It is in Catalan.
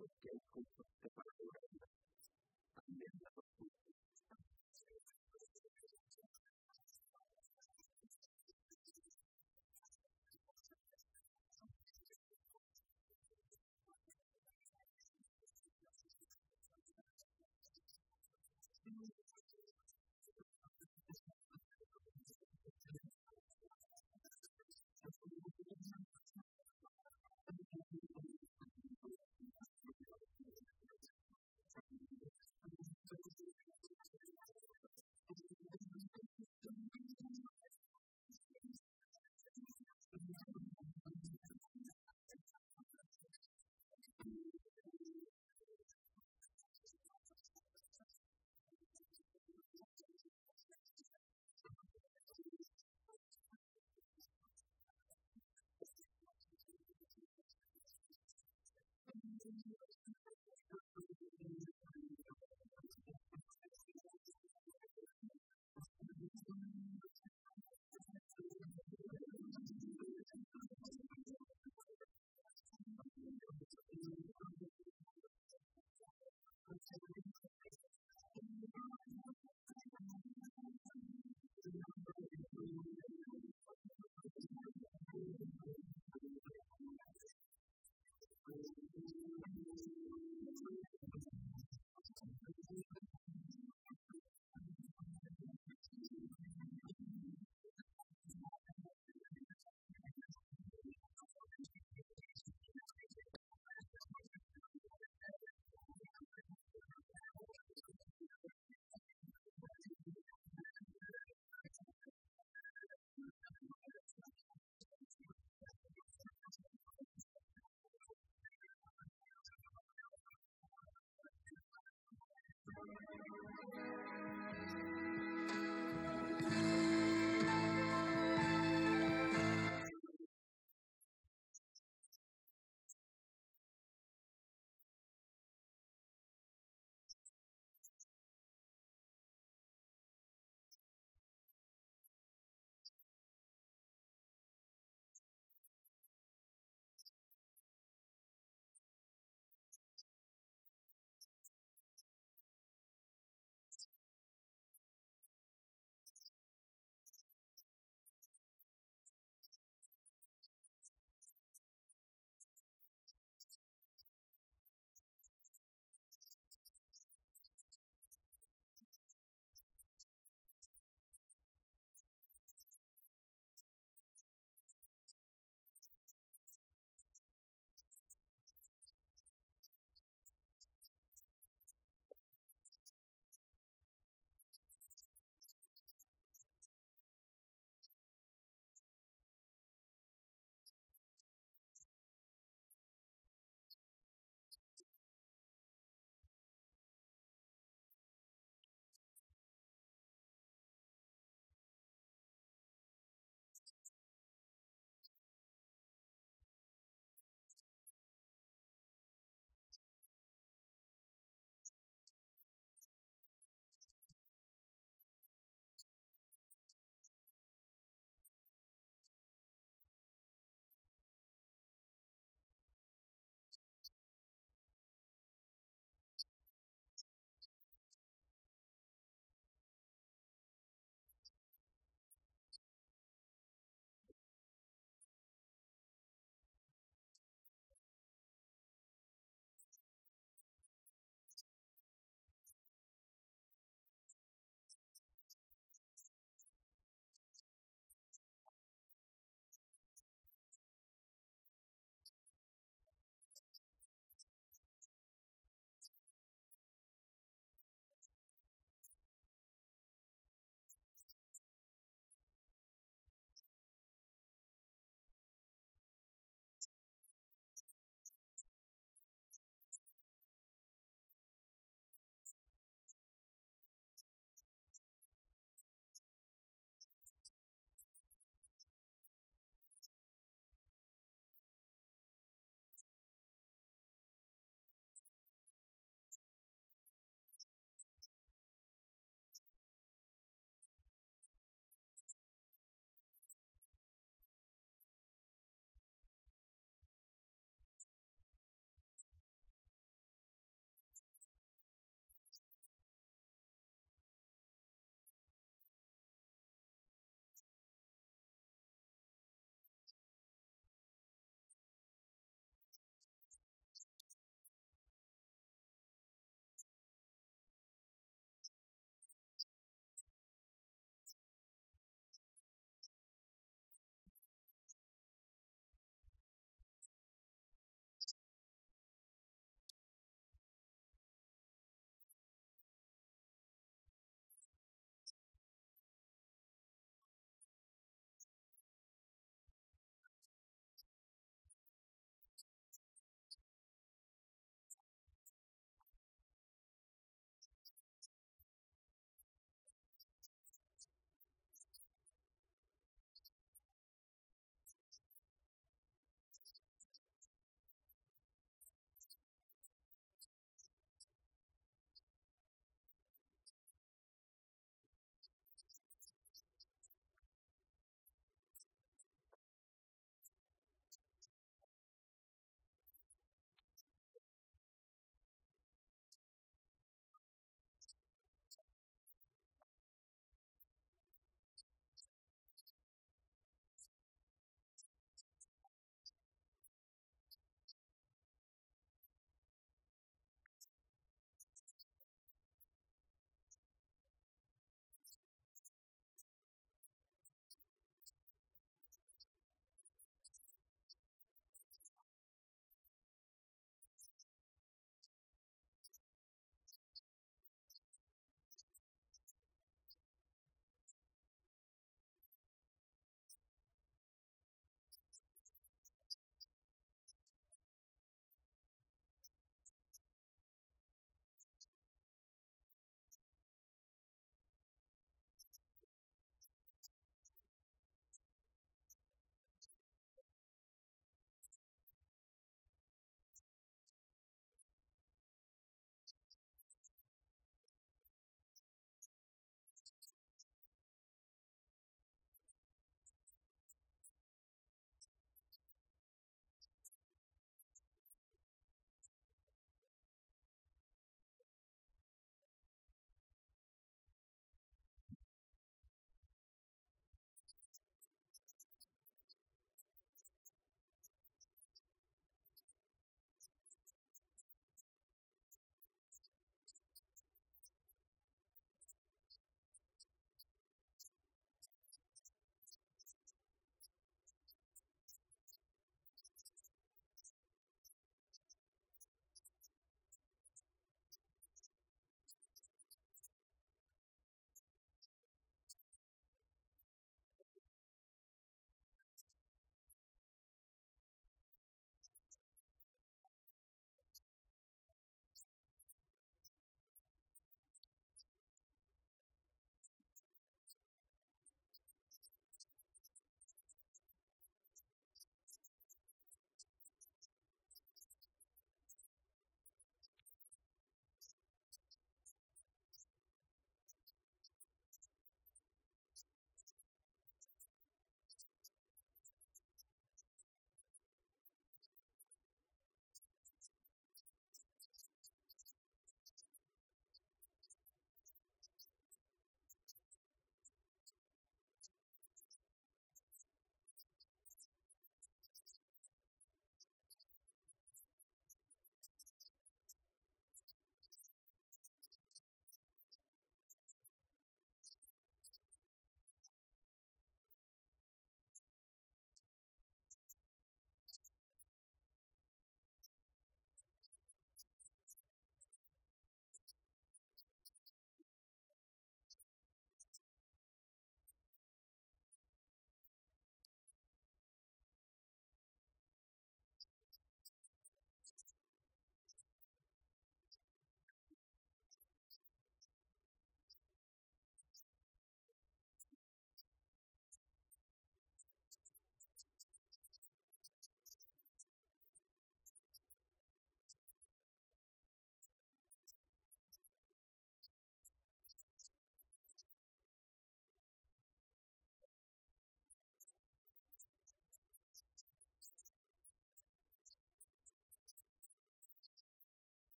porque el justo se també de la justicia